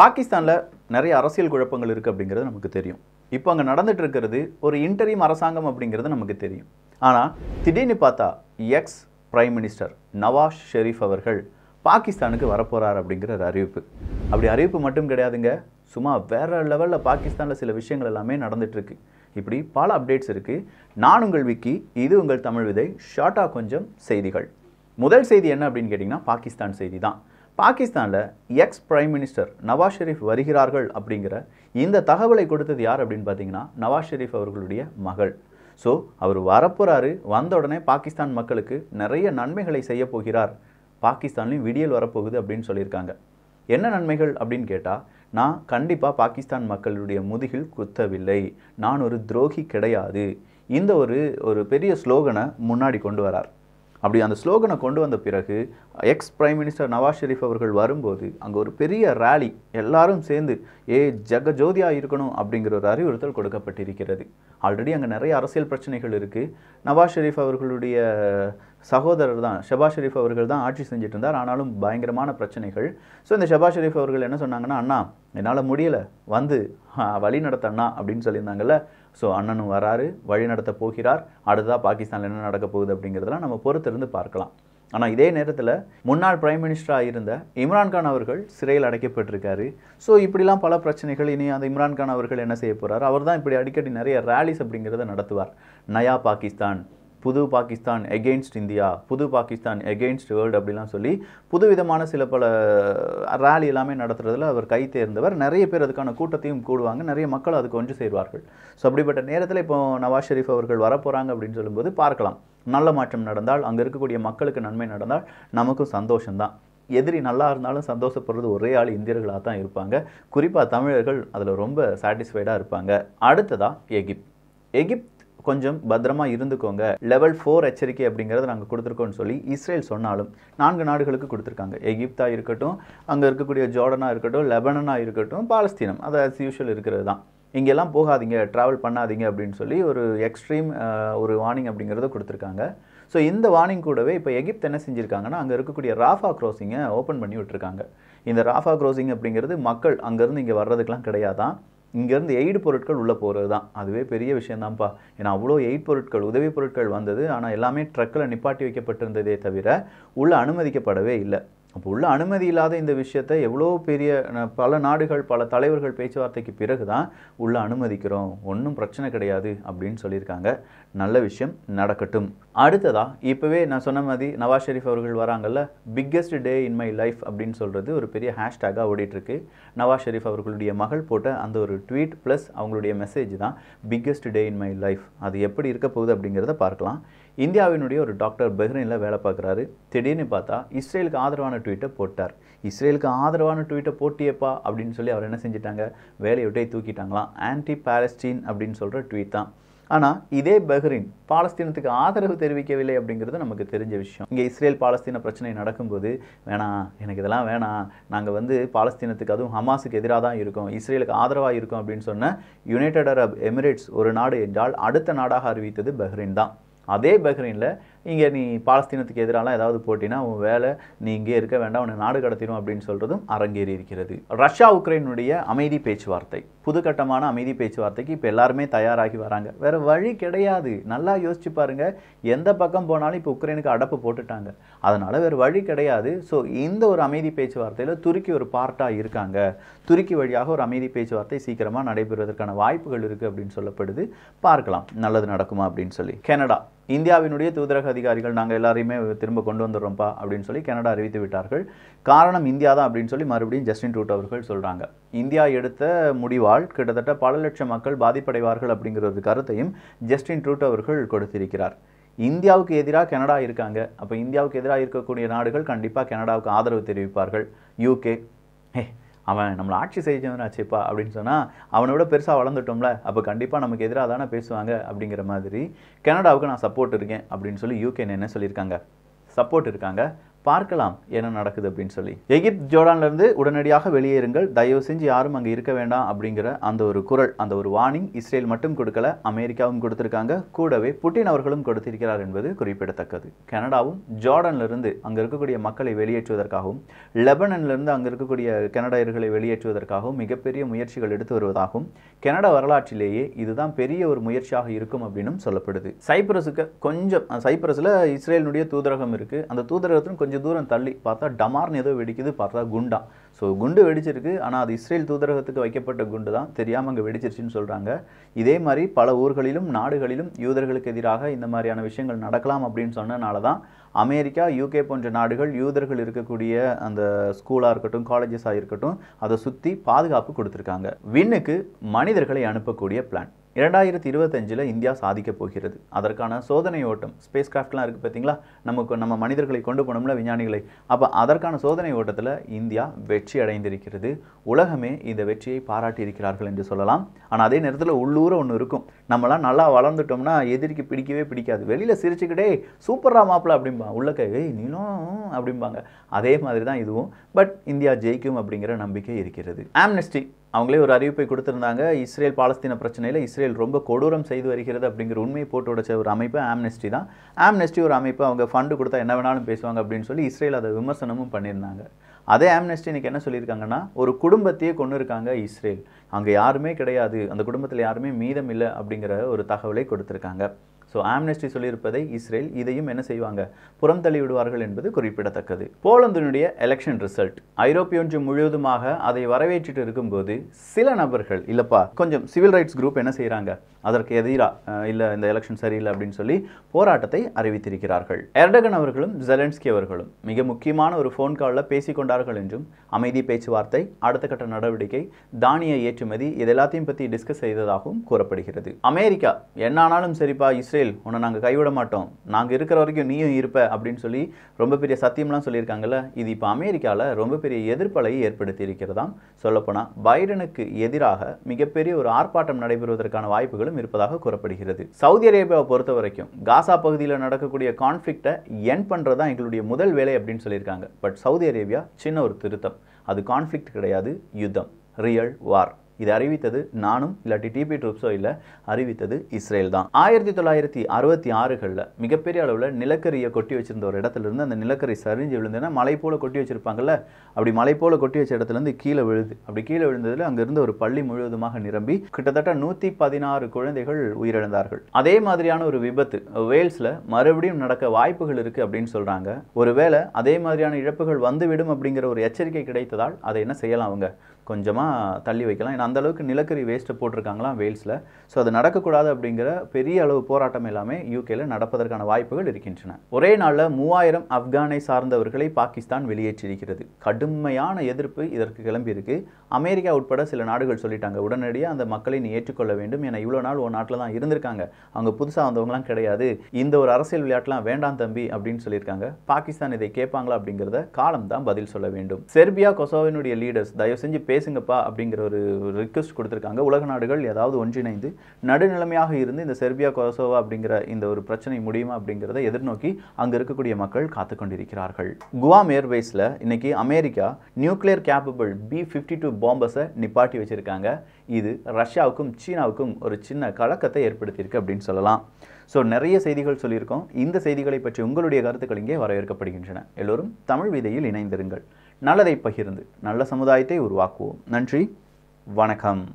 பாகிஸ்தானில் நிறைய அரசியல் குழப்பங்கள் இருக்குது அப்படிங்கிறது நமக்கு தெரியும். இப்போ அங்கே நடந்துட்டு இருக்கிறது ஒரு இன்டரிம் அரசாங்கம் அப்படிங்கிறது நமக்கு தெரியும். ஆனால் திடீர்னு பார்த்தா ex prime minister Nawaz Sharif அவர்கள் பாகிஸ்தானுக்கு வரப்போகிறார் அப்படிங்கிற ஒரு அறிவிப்பு. அப்படி அறிவிப்பு மட்டும் கிடையாதுங்க. சும்மா வேற லெவலில் பாகிஸ்தானில் சில விஷயங்கள் எல்லாமே நடந்துட்டுருக்கு இப்படி பல அப்டேட்ஸ் இருக்குது நான் உங்கள் விக்கி இது உங்கள் தமிழ் விதை. ஷார்ட்டாக கொஞ்சம் செய்திகள். முதல் செய்தி என்ன அப்படின்னு கேட்டிங்கன்னா பாகிஸ்தான் செய்தி தான். பாகிஸ்தானில் ex prime minister Nawaz Sharif வருகிறார்கள் அப்படிங்கிற இந்த தகவலை கொடுத்தது யார் அப்படின்னு பார்த்தீங்கன்னா நவாஸ் ஷெரீஃப் அவர்களுடைய மகள். ஸோ அவர் வரப்போகிறாரு வந்த உடனே பாகிஸ்தான் மக்களுக்கு நிறைய நன்மைகளை செய்ய போகிறார். பாகிஸ்தான்லேயும் விடியல் வரப்போகுது அப்படின்னு சொல்லியிருக்காங்க. என்ன நன்மைகள் அப்படின்னு கேட்டால் நான் கண்டிப்பாக பாகிஸ்தான் மக்களுடைய முதுகில் குத்தவில்லை. நான் ஒரு துரோகி கிடையாது. இந்த ஒரு ஒரு பெரிய ஸ்லோகனை முன்னாடி கொண்டு வரார். அப்படி அந்த ஸ்லோகனை கொண்டு வந்த பிறகு ex prime minister Nawaz Sharif அவர்கள் வரும்போது அங்கே ஒரு பெரிய ரேலி எல்லாரும் சேர்ந்து ஏ ஜெகஜோதியா இருக்கணும் அப்படிங்கிற ஒரு அறிவுறுத்தல் கொடுக்கப்பட்டிருக்கிறது. ஆல்ரெடி அங்கே நிறைய அரசியல் பிரச்சனைகள் இருக்குது நவாஸ் ஷெரீஃப் அவர்களுடைய சகோதரர் தான் ஷபாஸ் ஷெரீஃப் அவர்கள் தான் ஆட்சி செஞ்சுட்டு இருந்தார் ஆனாலும் பயங்கரமான பிரச்சனைகள். ஸோ இந்த ஷபாஸ் ஷெரீஃப் அவர்கள் என்ன சொன்னாங்கன்னா அண்ணா என்னால் முடியலை. வந்து வழி நடத்த அண்ணா அப்படின்னு சொல்லியிருந்தாங்கல்ல. ஸோ அண்ணனும் வராரு வழி நடத்த போகிறார். அடுத்ததாக பாகிஸ்தானில் என்ன நடக்க போகுது அப்படிங்கிறதெல்லாம் நம்ம பொறுத்திருந்து பார்க்கலாம். ஆனால் இதே நேரத்தில் முன்னாள் பிரைம் மினிஸ்டராக இருந்த இம்ரான்கான் அவர்கள் சிறையில் அடைக்கப்பட்டிருக்காரு. ஸோ இப்படிலாம் பல பிரச்சனைகள் இனி அந்த இம்ரான்கான் அவர்கள் என்ன செய்ய போகிறார் அவர் தான் இப்படி அடிக்கடி நிறைய ரேலிஸ் அப்படிங்கிறத நடத்துவார். நயா பாகிஸ்தான் புது பாகிஸ்தான் எகெயின்ஸ்ட் இந்தியா புது பாகிஸ்தான் எகெயின்ஸ்ட் வேர்ல்டு அப்படிலாம் சொல்லி புது விதமான சில பல ரேலி எல்லாமே நடத்துறதுல அவர் கை தேர்ந்தவர். நிறைய பேர் அதுக்கான கூட்டத்தையும் கூடுவாங்க. நிறைய மக்கள் அதுக்கு ஒன்று சேர்வார்கள். ஸோ அப்படிப்பட்ட நேரத்தில் இப்போ நவாஸ் ஷெரீஃப் அவர்கள் வரப்போகிறாங்க அப்படின்னு சொல்லும்போது பார்க்கலாம். நல்ல மாற்றம் நடந்தால் அங்கே இருக்கக்கூடிய மக்களுக்கு நன்மை நடந்தால் நமக்கும் சந்தோஷம்தான். எதிரி நல்லா இருந்தாலும் சந்தோஷப்படுறது ஒரே ஆள் இந்தியர்களாக தான் இருப்பாங்க. குறிப்பாக தமிழர்கள் அதில் ரொம்ப சாட்டிஸ்ஃபைடாக இருப்பாங்க. அடுத்ததாக எகிப்த். எகிப்த் கொஞ்சம் பத்திரமா இருந்துக்கோங்க. லெவல் ஃபோர் எச்சரிக்கை அப்படிங்கிறத நாங்கள் கொடுத்துருக்கோம்னு சொல்லி இஸ்ரேல் சொன்னாலும் நான்கு நாடுகளுக்கு கொடுத்துருக்காங்க. எகிப்தா இருக்கட்டும் அங்கே இருக்கக்கூடிய ஜோர்டனாக இருக்கட்டும் லெபனனாக இருக்கட்டும் பாலஸ்தீனம். அது ஆஸ் யூஷுவல் இருக்கிறது தான். இங்கெல்லாம் போகாதீங்க ட்ராவல் பண்ணாதீங்க அப்படின்னு சொல்லி ஒரு எக்ஸ்ட்ரீம் ஒரு வார்னிங் அப்படிங்கிறத கொடுத்துருக்காங்க. ஸோ இந்த வார்னிங் கூடவே இப்போ எகிப்த் என்ன செஞ்சுருக்காங்கன்னா அங்கே இருக்கக்கூடிய ராஃபா க்ரோசிங்கை ஓப்பன் பண்ணி விட்டுருக்காங்க. இந்த ராஃபா க்ரோசிங் அப்படிங்கிறது மக்கள் அங்கேருந்து இங்கே வர்றதுக்கெலாம் கிடையாதான். இங்கேருந்து எய்டு பொருட்கள் உள்ளே போகிறது தான். அதுவே பெரிய விஷயம்தான்ப்பா ஏன்னா அவ்வளோ எய்ட் பொருட்கள் உதவி பொருட்கள் வந்தது. ஆனால் எல்லாமே ட்ரக்கில் நிப்பாட்டி வைக்கப்பட்டிருந்ததே தவிர உள்ளே அனுமதிக்கப்படவே இல்லை. அப்போ உள்ள அனுமதி இல்லாத இந்த விஷயத்தை எவ்வளோ பெரிய பல நாடுகள் பல தலைவர்கள் பேச்சுவார்த்தைக்கு பிறகு தான் உள்ள அனுமதிக்கிறோம். ஒன்றும் பிரச்சனை கிடையாது அப்படின்னு சொல்லியிருக்காங்க. நல்ல விஷயம் நடக்கட்டும். அடுத்ததா இப்போவே நான் சொன்ன மாதிரி நவாஸ் ஷெரீஃப் அவர்கள் வராங்கல்ல biggest day in my life அப்படின்னு சொல்கிறது ஒரு பெரிய ஹேஷ்டேக்காக ஓடிட்டுருக்கு. நவாஸ் ஷெரீஃப் அவர்களுடைய மகள் போட்ட அந்த ஒரு ட்வீட் ப்ளஸ் அவங்களுடைய மெசேஜ் தான் biggest day in my life அது எப்படி இருக்க போகுது அப்படிங்கிறத பார்க்கலாம். இந்தியாவினுடைய ஒரு டாக்டர் பஹ்ரைனில் வேலை பார்க்குறாரு. திடீர்னு பார்த்தா இஸ்ரேலுக்கு ஆதரவான ட்வீட்டை போட்டார். இஸ்ரேலுக்கு ஆதரவான ட்வீட்டை போட்டியப்பா அப்படின்னு சொல்லி அவர் என்ன செஞ்சிட்டாங்க? வேலையை விட்டே தூக்கிட்டாங்களாம். ஆன்டி பாலஸ்டீன் அப்படின்னு சொல்கிற ட்வீட் தான். ஆனால் இதே பஹ்ரைன் பாலஸ்தீனத்துக்கு ஆதரவு தெரிவிக்கவில்லை அப்படிங்கிறது நமக்கு தெரிஞ்ச விஷயம். இங்கே இஸ்ரேல் பாலஸ்தீன பிரச்சனை நடக்கும்போது வேணாம் எனக்கு இதெல்லாம் வேணாம். நாங்கள் வந்து பாலஸ்தீனத்துக்கு அதுவும் ஹமாஸுக்கு எதிராக தான் இருக்கோம். இஸ்ரேலுக்கு ஆதரவாக இருக்கோம். அப்படின்னு சொன்ன யுனைடெட் அரப் எமிரேட்ஸ் ஒரு நாடு என்றால் அடுத்த நாடாக அறிவித்தது பஹ்ரைன் தான். அதே பஹ்ரைனில் இங்கே நீ பாலஸ்தீனத்துக்கு எதிராலாம் ஏதாவது போட்டினா உன் வேலை நீ இங்கே இருக்க வேண்டாம் உன்னை நாடு கடத்திடும் அப்படின்னு சொல்கிறதும் அரங்கேறி இருக்கிறது. ரஷ்யா உக்ரைனுடைய அமைதி பேச்சுவார்த்தை புதுக்கட்டமான அமைதி பேச்சுவார்த்தைக்கு இப்போ எல்லாருமே தயாராகி வராங்க. வேறு வழி கிடையாது. நல்லா யோசிச்சு பாருங்கள் எந்த பக்கம் போனாலும் இப்போ உக்ரைனுக்கு அடப்பு போட்டுட்டாங்க. அதனால் வேறு வழி கிடையாது. ஸோ இந்த ஒரு அமைதி பேச்சுவார்த்தையில் துருக்கி ஒரு பார்ட்டாக இருக்காங்க. துருக்கி வழியாக ஒரு அமைதி பேச்சுவார்த்தை சீக்கிரமாக நடைபெறுவதற்கான வாய்ப்புகள் இருக்குது அப்படின்னு சொல்லப்படுது. பார்க்கலாம். நல்லது நடக்குமா அப்படின்னு சொல்லி. கனடா. இந்தியாவினுடைய தூதரக அதிகாரிகள் நாங்கள் எல்லாரையுமே திரும்ப கொண்டு வந்துடுறோம்ப்பா அப்படின்னு சொல்லி கனடா அறிவித்து விட்டார்கள். காரணம் இந்தியா தான் அப்படின்னு சொல்லி மறுபடியும் ஜஸ்டின் ட்ரூட் அவர்கள் சொல்கிறாங்க இந்தியா எடுத்த முடிவால் கிட்டத்தட்ட பல லட்சம் மக்கள் பாதிப்படைவார்கள் அப்படிங்கிற ஒரு கருத்தையும் ஜஸ்டின் ட்ரூட் அவர்கள் கொடுத்திருக்கிறார். இந்தியாவுக்கு எதிராக கனடா இருக்காங்க. அப்போ இந்தியாவுக்கு எதிராக இருக்கக்கூடிய நாடுகள் கண்டிப்பாக கனடாவுக்கு ஆதரவு தெரிவிப்பார்கள். யூகே ஏ அவன் நம்மளை ஆட்சி செஞ்சவனாச்சேப்பா அப்படின்னு சொன்னால் அவனை விட பெருசாக வளர்ந்துட்டோம்ல அப்போ கண்டிப்பாக நமக்கு எதிராக தானே பேசுவாங்க அப்படிங்கிற மாதிரி கனடாவுக்கு நான் சப்போர்ட் இருக்கேன் அப்படின்னு சொல்லி யூகேன்னு என்ன சொல்லியிருக்காங்க? சப்போர்ட் இருக்காங்க. பார்க்கலாம் என்ன நடக்குது அப்படின்னு சொல்லி. எகிப்த் ஜோர்டான்லேருந்து உடனடியாக வெளியேறுங்கள் தயவு செஞ்சு யாரும் அங்கே இருக்க வேண்டாம் அப்படிங்கிற அந்த ஒரு குரல் அந்த ஒரு வார்னிங் இஸ்ரேல் மட்டும் கொடுக்கல அமெரிக்காவும் கொடுத்திருக்காங்க. கூடவே புட்டின் அவர்களும் கொடுத்திருக்கிறார் என்பது குறிப்பிடத்தக்கது. கனடாவும் ஜோர்டான்ல அங்கே இருக்கக்கூடிய மக்களை வெளியேற்றுவதற்காகவும் லெபனன்ல இருந்து இருக்கக்கூடிய கனடாயர்களை வெளியேற்றுவதற்காகவும் மிகப்பெரிய முயற்சிகள் எடுத்து வருவதாகவும் கனடா வரலாற்றிலேயே இதுதான் பெரிய ஒரு முயற்சியாக இருக்கும் அப்படின்னும் சொல்லப்படுது. சைப்ரஸுக்கு கொஞ்சம் சைப்ரஸில் இஸ்ரேலினுடைய தூதரகம் இருக்குது அந்த தூதரகத்திலும் கொஞ்சம் கொஞ்சம் தூரம் தள்ளி பார்த்தா டமார்னு ஏதோ வெடிக்குது பார்த்தா குண்டா. ஸோ குண்டு வெடிச்சிருக்கு. ஆனால் அது இஸ்ரேல் தூதரகத்துக்கு வைக்கப்பட்ட குண்டு தான். தெரியாமல் அங்கே வெடிச்சிருச்சுன்னு சொல்கிறாங்க இதே மாதிரி பல ஊர்களிலும் நாடுகளிலும் யூதர்களுக்கு எதிராக இந்த மாதிரியான விஷயங்கள் நடக்கலாம் அப்படின்னு சொன்னனால தான் அமெரிக்கா யூகே போன்ற நாடுகள் யூதர்கள் இருக்கக்கூடிய அந்த ஸ்கூலாக இருக்கட்டும் காலேஜஸாக இருக்கட்டும் அதை சுற்றி பாதுகாப்பு கொடுத்துருக்காங்க. விண்ணுக்கு மனிதர்களை அனுப்பக்கூடிய பிளான் இரண்டாயிரத்தி இருபத்தஞ்சில் இந்தியா சாதிக்க போகிறது. அதற்கான சோதனை ஓட்டம் ஸ்பேஸ் கிராஃப்ட்லாம் இருக்குது பார்த்தீங்களா? நமக்கு நம்ம மனிதர்களை கொண்டு போனோம்ல விஞ்ஞானிகளை. அப்போ அதற்கான சோதனை ஓட்டத்தில் இந்தியா வெற்றி அடைந்திருக்கிறது. உலகமே இந்த வெற்றியை பாராட்டி இருக்கிறார்கள் என்று சொல்லலாம். ஆனால் அதே நேரத்தில் உள்ளூர ஒன்று இருக்கும். நம்மளாம் நல்லா வளர்ந்துட்டோம்னா எதிரிக்கு பிடிக்கவே பிடிக்காது. வெளியில் சிரிச்சுக்கிட்டே சூப்பரா மாப்பிள அப்படிம்பா. உள்ளக்க "ஏய், நீனும் அப்படிம்பாங்க. அதே மாதிரி தான் இதுவும். பட் இந்தியா ஜெயிக்கும் அப்படிங்கிற நம்பிக்கை இருக்கிறது. ஆம்னெஸ்டி அவங்களே ஒரு அறிவிப்பை கொடுத்துருந்தாங்க. இஸ்ரேல் பாலஸ்தீன பிரச்சனையில் இஸ்ரேல் ரொம்ப கொடூரம் செய்து வருகிறது அப்படிங்கிற உண்மை போட்டு உடைச்ச ஒரு அமைப்பு ஆம்னெஸ்டி தான். ஆம்னெஸ்டி ஒரு அமைப்பு. அவங்க ஃபண்டு கொடுத்தா என்ன வேணாலும் பேசுவாங்க அப்படின்னு சொல்லி இஸ்ரேல் அதை விமர்சனமும் பண்ணியிருந்தாங்க. அதே ஆம்னெஸ்டி இன்னைக்கு என்ன சொல்லியிருக்காங்கன்னா ஒரு குடும்பத்தையே கொண்டு இருக்காங்க இஸ்ரேல். அங்கே யாருமே கிடையாது. அந்த குடும்பத்தில் யாருமே மீதம் இல்லை அப்படிங்கிற ஒரு தகவலை கொடுத்துருக்காங்க. ஸோ ஆம்னெஸ்டி சொல்லியிருப்பதை இஸ்ரேல் இதையும் என்ன செய்வாங்க? புறம் தள்ளிவிடுவார்கள் என்பது குறிப்பிடத்தக்கது. போலந்தினுடைய எலெக்ஷன் ரிசல்ட் ஐரோப்பிய ஒன்றியம் முழுவதுமாக அதை வரவேற்றிட்டு இருக்கும்போது சில நபர்கள் இல்லைப்பா கொஞ்சம் சிவில் ரைட்ஸ் குரூப் என்ன செய்கிறாங்க அதற்கு எதிராக இல்லை இந்த எலெக்ஷன் சரியில்லை அப்படின்னு சொல்லி போராட்டத்தை அறிவித்திருக்கிறார்கள். எர்டகன் அவர்களும் ஜெலன்ஸ்கி அவர்களும் மிக முக்கியமான ஒரு ஃபோன் காலில் பேசிக்கொண்டார்கள் என்றும் அமைதி பேச்சுவார்த்தை அடுத்த கட்ட நடவடிக்கை தானிய ஏற்றுமதி இது எல்லாத்தையும் பற்றி டிஸ்கஸ் செய்ததாகவும் கூறப்படுகிறது. அமெரிக்கா என்ன ஆனாலும் சரிப்பா இஸ்ரேல் உன்னை நாங்கள் கைவிட மாட்டோம். நாங்கள் இருக்கிற வரைக்கும் நீயும் இருப்ப அப்படின்னு சொல்லி ரொம்ப பெரிய சத்தியம்லாம் சொல்லியிருக்காங்கல்ல இது இப்போ அமெரிக்காவில் ரொம்ப பெரிய எதிர்ப்பலை ஏற்படுத்தி இருக்கிறதாம் சொல்லப்போனால் பைடனுக்கு எதிராக மிகப்பெரிய ஒரு ஆர்ப்பாட்டம் நடைபெறுவதற்கான வாய்ப்புகளும் இருப்பதாக கூறப்படுகிறது. சவுதி அரேபியாவை பொறுத்த வரைக்கும் காசா பகுதியில் நடக்கக்கூடிய கான்ஃப்ளிக்டை என் பண்ணுறது தான் எங்களுடைய முதல் வேலை அப்படின்னு சொல்லியிருக்காங்க. பட் சவுதி அரேபியா சின்ன ஒரு திருத்தம். அது கான்ஃப்ளிக்ட் கிடையாது யுத்தம். ரியல் வார் இது அறிவித்தது நானும் இல்லாட்டி டிபி ட்ரூப்ஸோ இல்லை அறிவித்தது இஸ்ரேல் தான். ஆயிரத்தி தொள்ளாயிரத்தி அறுபத்தி ஆறுகளில் மிகப்பெரிய அளவில் நிலக்கரியை கொட்டி வச்சிருந்த ஒரு இடத்துல இருந்து அந்த நிலக்கரி சரிஞ்சு விழுந்ததுன்னா மலை போல கொட்டி வச்சிருப்பாங்கல்ல அப்படி மலை போல கொட்டி வச்ச இடத்துலேருந்து கீழே விழுது. அப்படி கீழே விழுந்ததில் அங்கிருந்து ஒரு பள்ளி முழுவதுமாக நிரம்பி கிட்டத்தட்ட நூற்றி பதினாறு குழந்தைகள் உயிரிழந்தார்கள். அதே மாதிரியான ஒரு விபத்து வேல்ஸில் மறுபடியும் நடக்க வாய்ப்புகள் இருக்குது அப்படின்னு சொல்கிறாங்க ஒருவேளை அதே மாதிரியான இழப்புகள் வந்துவிடும் அப்படிங்கிற ஒரு எச்சரிக்கை கிடைத்ததால் அதை என்ன செய்யலாம் அவங்க? கொஞ்சமாக தள்ளி வைக்கலாம். ஏன்னா அந்தளவுக்கு நிலக்கரி வேஸ்ட்டை போட்டிருக்காங்களாம் வேல்ஸில். ஸோ அது நடக்கக்கூடாது அப்படிங்கிற பெரிய அளவு போராட்டம் எல்லாமே யூகேல நடப்பதற்கான வாய்ப்புகள் இருக்கின்றன. ஒரே நாளில் மூவாயிரம் ஆப்கானை சார்ந்தவர்களை பாகிஸ்தான் வெளியேற்றிருக்கிறது கடுமையான எதிர்ப்பு இதற்கு கிளம்பியிருக்கு. அமெரிக்கா உட்பட சில நாடுகள் சொல்லிட்டாங்க. உடனடியாக அந்த மக்களை நீ ஏற்றுக்கொள்ள வேண்டும். ஏன்னா இவ்வளோ நாள் ஒரு நாட்டில் தான் இருந்திருக்காங்க. அவங்க புதுசாக வந்தவங்களாம் கிடையாது. இந்த ஒரு அரசியல் விளையாட்டுலாம் வேண்டாம் தம்பி அப்படின்னு சொல்லியிருக்காங்க. பாகிஸ்தான் இதை கேட்பாங்களா அப்படிங்கிறத காலம் தான் பதில் சொல்ல வேண்டும். செர்பியா கொசோவினுடைய லீடர்ஸ் தயவு செஞ்சு பேச பேசுங்கப்பா அப்படிங்கிற ஒரு ரிக்வெஸ்ட் கொடுத்துருக்காங்க. உலக நாடுகள் ஏதாவது ஒன்றிணைந்து நடுநிலைமையாக இருந்து இந்த செர்பியா கொசோவா அப்படிங்கிற இந்த ஒரு பிரச்சனை முடியுமா அப்படிங்கிறத எதிர்நோக்கி அங்கே இருக்கக்கூடிய மக்கள் காத்து கொண்டிருக்கிறார்கள் குவாம் ஏர்வேஸில் இன்னைக்கு America nuclear capable B fifty two பாம்பஸை நிப்பாட்டி வச்சிருக்காங்க. இது ரஷ்யாவுக்கும் சீனாவுக்கும் ஒரு சின்ன கலக்கத்தை ஏற்படுத்தியிருக்கு அப்படின்னு சொல்லலாம். ஸோ நிறைய செய்திகள் சொல்லியிருக்கோம். இந்த செய்திகளை பற்றி உங்களுடைய கருத்துக்கள் இங்கே வரவேற்கப்படுகின்றன. எல்லோரும் தமிழ் விதையில் இணைந்திருங்கள். நல்லதை பகிர்ந்து நல்ல சமுதாயத்தை உருவாக்குவோம். நன்றி. வணக்கம்.